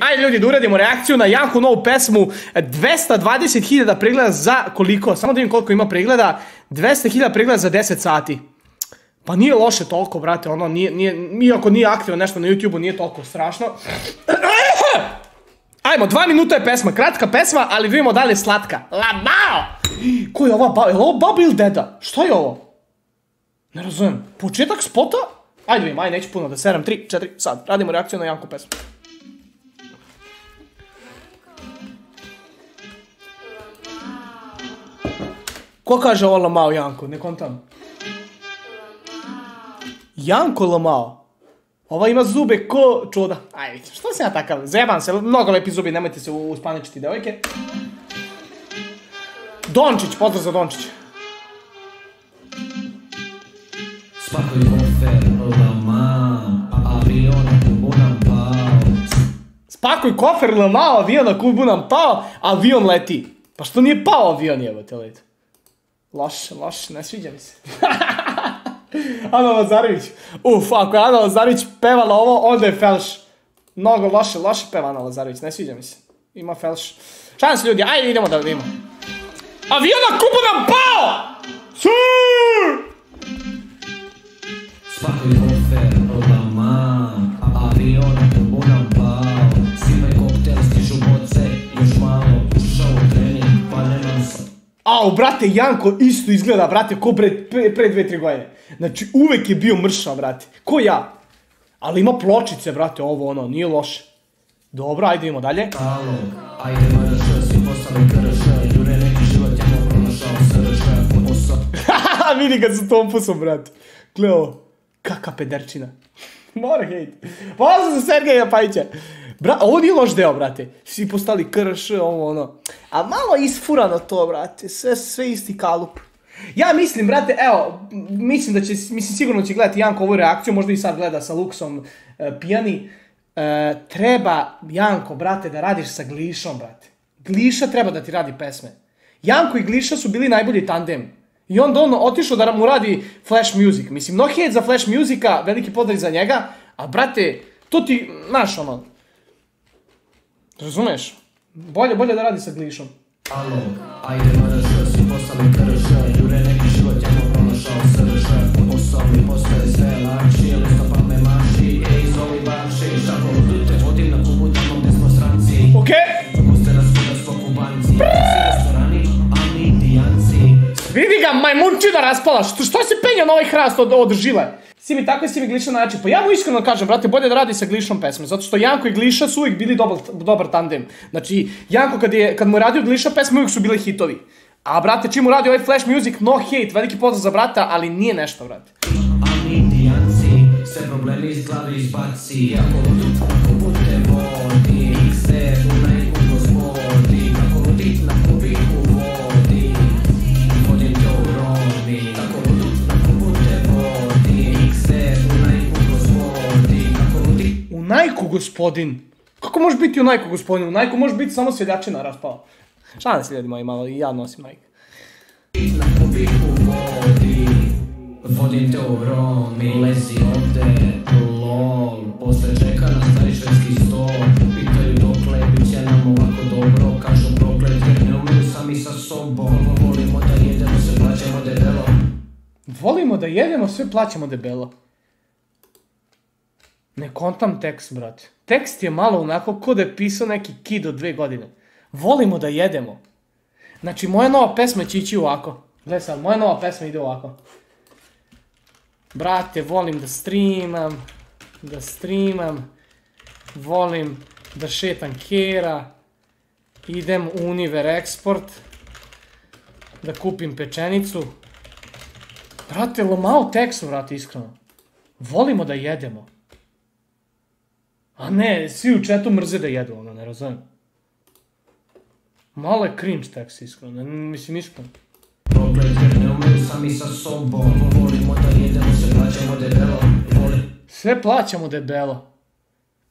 Ajde ljudi da uradimo reakciju na jako novu pesmu 220.000 pregleda za koliko? Samo da vidim koliko ima pregleda 200.000 pregleda za 10 sati Pa nije loše toliko brate ono nije, nije, Iako nije aktivno nešto na YouTube-u nije toliko strašno Ajmo, dva minuta je pesma, kratka pesma, ali vidimo da li je slatka. Lamao! Ko je ova baba? Je li ovo baba ili deda? Šta je ovo? Ne razumijem. Početak spota? Ajde vidimo, ajde neću puno da seram. Tri, četiri, sad. Radimo reakciju na Janku pesmu. Ko kaže ovo Lamao Janko? Ne kontam. Janko Lamao. Ova ima zube ko čuda. Aj, što sam ja takav? Zebam se, mnogo lepi zubi, nemojte se uspaničiti, devojke. Dončić, pozdrav za Dončić. Spakuj kofer, lamam, avion na kubu nam pao. Spakuj kofer Lamao, avion na kubu nam pao, avion leti. Pa što nije pao avion jebote let? Loše, loše, ne sviđa mi se. Ana Lazarević. Uf, ako je Ana Lazarević pevala ovo, onda je felš. Mnogo loše, loše peva Ana Lazarević, ne sviđa mi se. Ima felš. Šalim se ljudi, ajde idemo da vidimo. Avion na nam pao! Suuu! Spakuj Au, brate, Janko isto izgleda, brate, ko pre, pre, pre dve, tri godine. Znači, uvek je bio mršav, brate. Ko ja. Ali ima pločice, brate, ovo, ono, nije loše. Dobro, ajde idemo dalje. Alo, ajde mrš, svi postali krš, jure neki život, ja mu pronašao srš, posao. Vidi ga sa tompusom, brate. Gle ovo. Kaka pederčina. Mora hejt. Pozdrav za Sergeja Pajića. Bra, ovo nije loš deo, brate. Svi postali krš, ovo ono. A malo isfurano to, brate. Sve, sve isti kalup. Ja mislim, brate, evo, mislim da će, mislim sigurno će gledati Janko ovu reakciju, možda i sad gleda sa Luksom e, pijani. E, treba, Janko, brate, da radiš sa Glišom, brate. Gliša treba da ti radi pesme. Janko i Gliša su bili najbolji tandem. I onda on otišao da mu radi Flash Music. Mislim, no hate za Flash Musica, veliki pozdrav za njega, a brate, to ti, znaš ono, razumeš? Bolje, bolje da radi sa Glišom. Alo, ajde mrš, svi postali krš, jure neki život, ja mu pronašao srž, posao mi postaje sve lakši, listopad majmunčina raspala, što, što se penja na ovaj hrast od, od žile? Si mi tako si mi Gliša način. Pa ja mu iskreno kažem, brate, bolje da radi sa Glišom pesme, zato što Janko i Gliša su uvijek bili dobar, dobar tandem. Znači, Janko kad, je, kad mu je radio Gliša pesme, uvijek su bile hitovi. A brate, čim mu radi ovaj Flash Music, no hate, veliki pozdrav za brata, ali nije nešto, brate. a mi dijanci, sve problemi iz glavi izbaci, ako ludut na kubu te vodi, se u gospodin. Kako može biti u gospodin? U Najku može biti samo seljačina raspala. Šalim se ljudi moji malo, i ja nosim Nike. na kubiku vodi, vodim te u romi, lezi ovde, lol, posle čeka na stari švedski stol, pitaju dokle, bit će nam ovako dobro, kažu proklet, jer ne umeju sami sa sobom, volimo da jedemo se, plaćamo debelo, Volimo da jedemo, sve plaćamo debelo. Ne kontam tekst, brate. Tekst je malo onako ko da je pisao neki kid od dve godine. Volimo da jedemo. Znači, moja nova pesma će ići ovako. Gledaj sad, moja nova pesma ide ovako. Brate, volim da streamam, da streamam, volim da šetam kera, idem u Univer Export, da kupim pečenicu, Brate, lomao tekst, brate, iskreno. Volimo da jedemo. A ne, svi u četu mrze da jedu, ono, ne razumem. Malo je cringe tekst, iskreno, mislim, iskreno. ne umeju sami sa sobom, volimo da jedemo se, plaćamo debelo, volim Sve plaćamo debelo.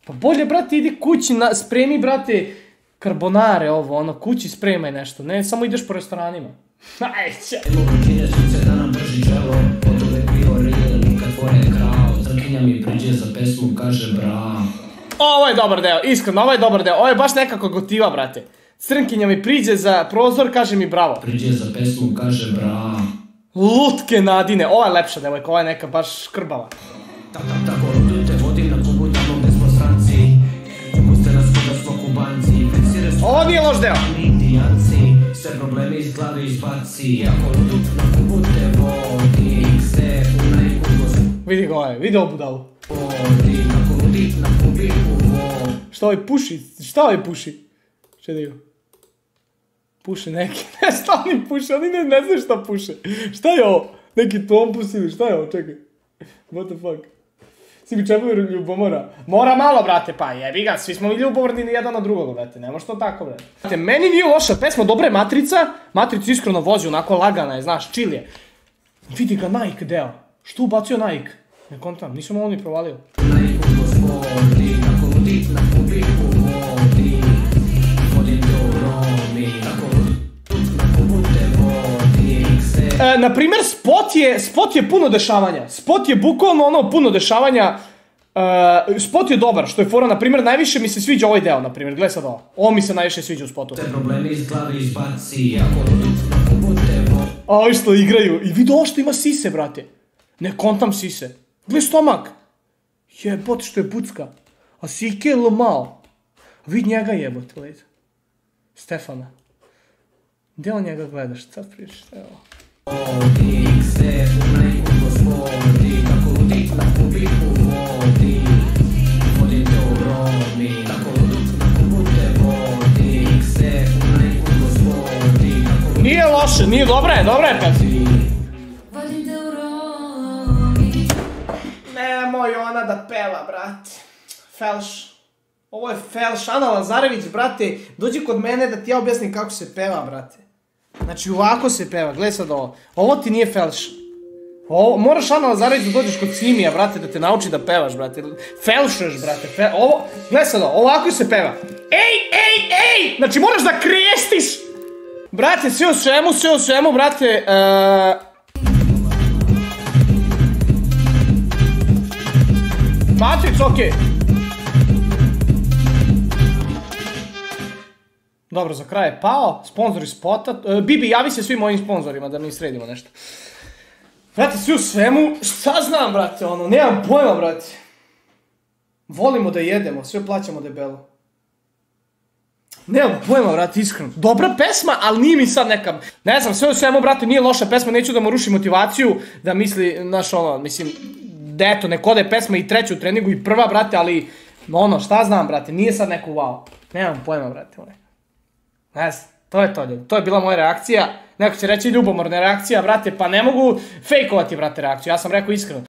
Pa bolje, brate, idi kući, na, spremi, brate, karbonare, ovo, ono, kući spremaj nešto, ne samo ideš po restoranima. Ajće. Mogućine sunce da nam drži čelo, od uvek bio real, nikad tvore krao, Trkinja mi priđe za pesmu, kaže bravo. Ovo je dobar deo, iskreno, ovo je dobar deo. Ovo je baš nekako gotiva, brate. Crnkinja mi priđe za prozor, kaže mi bravo. Priđe za pesmu, kaže bra. Lutke nadine, ova je lepša devojka, ova je neka baš krbava. Tak, tak, tako, rodujte, vodim na Kubu, tamo gde smo stranci. Puste nas kuda smo kubanci. Ovo nije loš deo. indijanci. Sve probleme iz glave izbaci. Ako rodujte na Kubu te vodi. Sve u najku Vidi ga ovaj, vidi ovu budalu. rodujte na vodi. Šta ovaj puši? Šta ovaj puši? Šta dio? Puše neki. Ne, šta oni puše? Oni ne, ne znaju šta puše. Šta je ovo? Neki tompus ili šta je ovo? Čekaj. What the fuck? Svi mi čepovi ljubomora. Mora malo, brate, pa jebi ga, svi smo mi ljubomorni jedan na drugog, brate, ne može to tako, brate. Brate, meni nije loša pesma, dobra je Matrica, Matrica iskreno vozi, onako lagana je, znaš, chill je. Vidi ga Nike deo. Što ubacio Nike? Ne kontam, nisam ovo ni provalio. Najku E, na primjer, spot je, spot je puno dešavanja. Spot je bukvalno ono puno dešavanja. E, spot je dobar, što je fora, na primjer, najviše mi se sviđa ovaj deo, na primjer, gledaj sad ovo. Ovo mi se najviše sviđa u spotu. Sve probleme iz glave izbaci Ako te A što igraju, i vidi ovo što ima sise, brate. Ne kontam sise. Gle stomak. Jebot što je bucka. A sike je lomao. Vid njega jebot, gledaj. Stefana. Gdje on njega gledaš? Šta pričaš? Šta je ovo? Vodi, u najku gospodi Kako ludit na kubiku vodi te u Romi Kako ludit na te vodi u najku gospodi Kako Nije loše, nije dobra je, dobra je pesma. Nemoj ona da peva, brate. Felš. Ovo je Felš. Ana Lazarević, brate, dođi kod mene da ti ja objasnim kako se peva, brate. Znači, ovako se peva, gledaj sad ovo. Ovo ti nije Felš. Ovo, moraš Ana Lazarević da dođeš kod Simija, brate, da te nauči da pevaš, brate. Felšuješ, brate. Fe, ovo, gledaj sad ovo, ovako se peva. Ej, ej, ej! Znači, moraš da krijestiš! Brate, sve u svemu, sve u svemu, brate, e, Matrix, okej. Dobro, za kraj je pao. Sponzori spota. E, Bibi, javi se svim mojim sponzorima da mi sredimo nešto. Brate, svi u svemu, šta znam, brate, ono, nemam pojma, brate. Volimo da jedemo, sve plaćamo debelo. Nemam pojma, brate, iskreno. Dobra pesma, ali nije mi sad neka... Ne znam, sve u svemu, brate, nije loša pesma, neću da mu ruši motivaciju, da misli, znaš, ono, mislim, da eto, nek ode pesma i treća u treningu i prva, brate, ali, ono, šta znam, brate, nije sad neko wow. Nemam pojma, brate, ono. Ne znam, to je to, ljudi. To je bila moja reakcija. Neko će reći ljubomorna reakcija, brate, pa ne mogu fejkovati, brate, reakciju. Ja sam rekao iskreno.